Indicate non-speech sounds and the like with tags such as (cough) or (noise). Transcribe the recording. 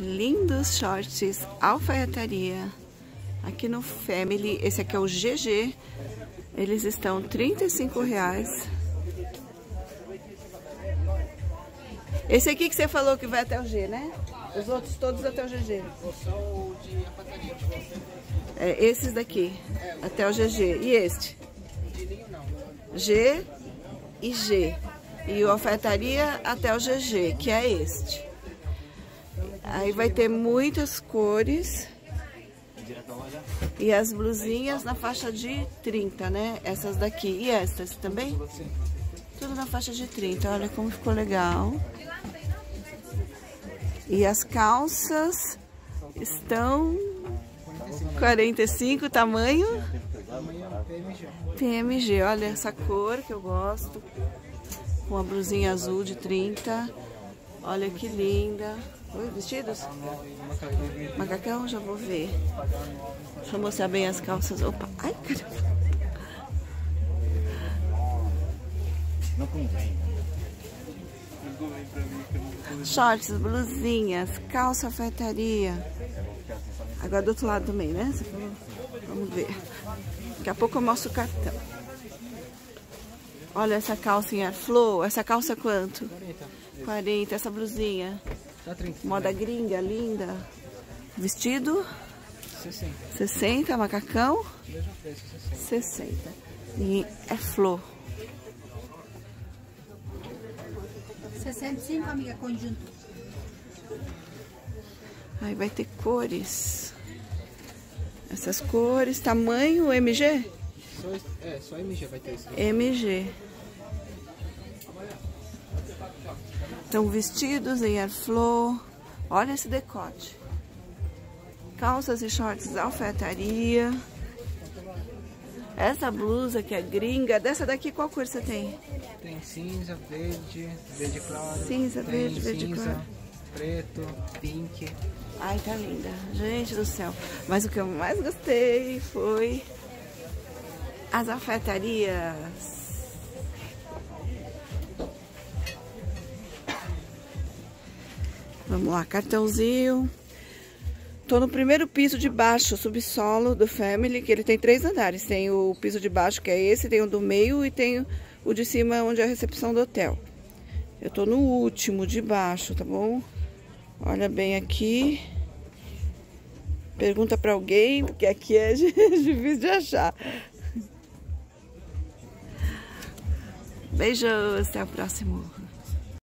Lindos shorts, alfaiataria. Aqui no Family, esse aqui é o GG. Eles estão 35 reais. Esse aqui que você falou que vai até o G, né? Os outros todos até o GG. É, esses daqui, até o GG. E este? G e G. E o alfaiataria até o GG, que é este. Aí vai ter muitas cores. E as blusinhas na faixa de 30, né? Essas daqui. E estas também? Tudo na faixa de 30. Olha como ficou legal. E as calças estão 45 tamanho PMG. Olha essa cor que eu gosto. Com a blusinha azul de 30. Olha que linda. Oi, vestidos? Macacão, já vou ver. Deixa eu mostrar bem as calças. Opa, ai, caramba. Não convém. Shorts, blusinhas, calça, alfaiataria. Agora do outro lado também, né? Vamos ver. Daqui a pouco eu mostro o cartão. Olha essa calcinha flor. Essa calça quanto? 40. 40. Essa blusinha? Tá 30. Moda gringa, linda. Vestido? 60. 60, macacão? Mesmo preço, 60. 60. E é flor. 65, amiga, conjunto. Aí vai ter cores. Essas cores, tamanho MG? Só, é, só MG vai ter isso. MG. Estão vestidos em airflow. Olha esse decote. Calças e shorts alfaiataria. Essa blusa que é gringa. Dessa daqui, qual cor você tem? Tem cinza, verde, verde claro. Cinza, verde, verde cinza, claro. preto, pink. Ai, tá linda. Gente do céu. Mas o que eu mais gostei foi as alfaiatarias. Vamos lá, cartãozinho. Tô no primeiro piso de baixo, subsolo do Family, que ele tem três andares. Tem o piso de baixo, que é esse, tem o do meio e tem o de cima, onde é a recepção do hotel. Eu tô no último, de baixo, tá bom? Olha bem aqui. Pergunta pra alguém, porque aqui é (laughs) difícil de achar. Beijos, até o próximo.